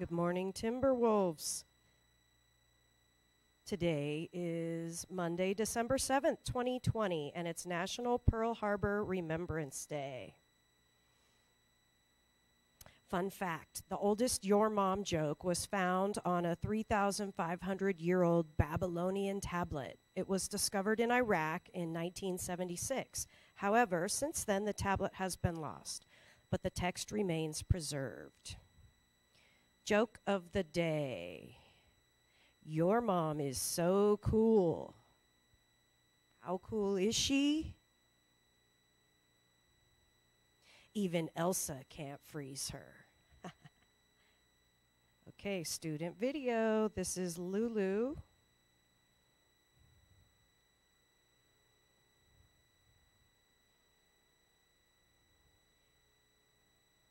Good morning, Timberwolves. Today is Monday, December 7th, 2020, and it's National Pearl Harbor Remembrance Day. Fun fact the oldest Your Mom joke was found on a 3,500 year old Babylonian tablet. It was discovered in Iraq in 1976. However, since then, the tablet has been lost, but the text remains preserved. Joke of the day Your mom is so cool. How cool is she? Even Elsa can't freeze her. okay, student video. This is Lulu.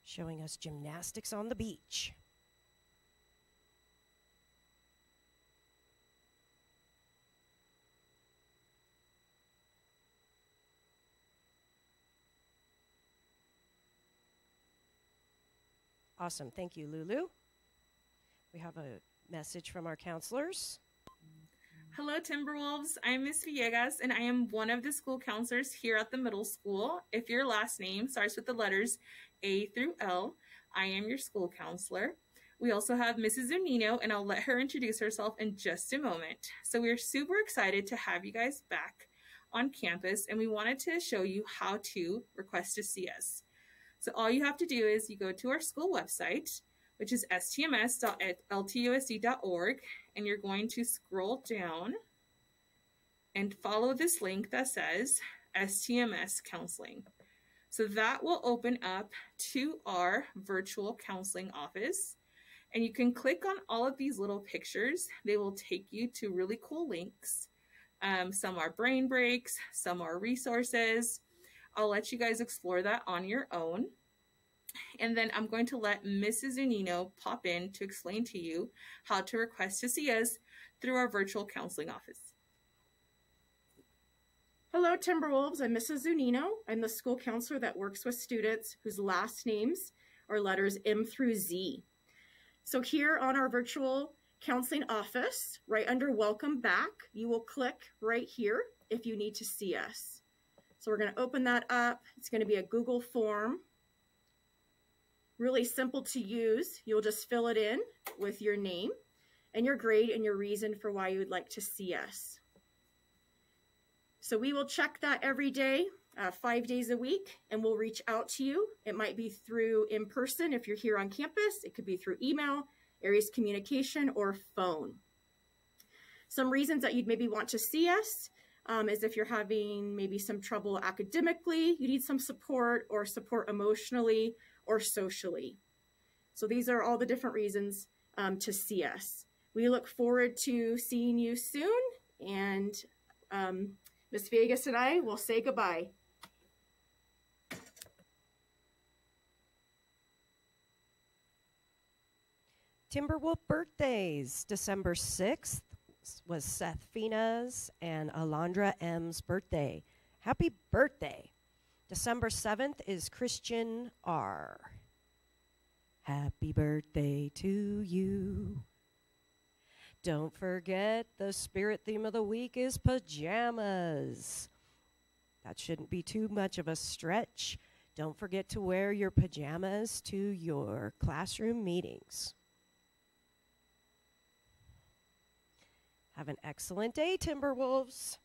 Showing us gymnastics on the beach. Awesome. Thank you, Lulu. We have a message from our counselors. Hello, Timberwolves. I'm Miss Villegas, and I am one of the school counselors here at the middle school. If your last name starts with the letters A through L, I am your school counselor. We also have Mrs. Zunino, and I'll let her introduce herself in just a moment. So we're super excited to have you guys back on campus, and we wanted to show you how to request to see us. So all you have to do is you go to our school website, which is stms.ltusd.org, and you're going to scroll down and follow this link that says STMS Counseling. So that will open up to our virtual counseling office. And you can click on all of these little pictures. They will take you to really cool links. Um, some are brain breaks, some are resources. I'll let you guys explore that on your own. And then I'm going to let Mrs. Zunino pop in to explain to you how to request to see us through our virtual counseling office. Hello, Timberwolves. I'm Mrs. Zunino. I'm the school counselor that works with students whose last names are letters M through Z. So here on our virtual counseling office, right under Welcome Back, you will click right here if you need to see us. So we're going to open that up. It's going to be a Google form. Really simple to use. You'll just fill it in with your name and your grade and your reason for why you would like to see us. So we will check that every day, uh, five days a week, and we'll reach out to you. It might be through in person if you're here on campus. It could be through email, Aeries communication, or phone. Some reasons that you'd maybe want to see us um, is if you're having maybe some trouble academically, you need some support or support emotionally or socially. So these are all the different reasons um, to see us. We look forward to seeing you soon and um, Miss Villegas and I will say goodbye. Timberwolf birthdays. December 6th was Seth Fina's and Alondra M's birthday. Happy birthday. December 7th is Christian R. Happy birthday to you. Don't forget the spirit theme of the week is pajamas. That shouldn't be too much of a stretch. Don't forget to wear your pajamas to your classroom meetings. Have an excellent day, Timberwolves.